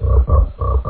そうそう。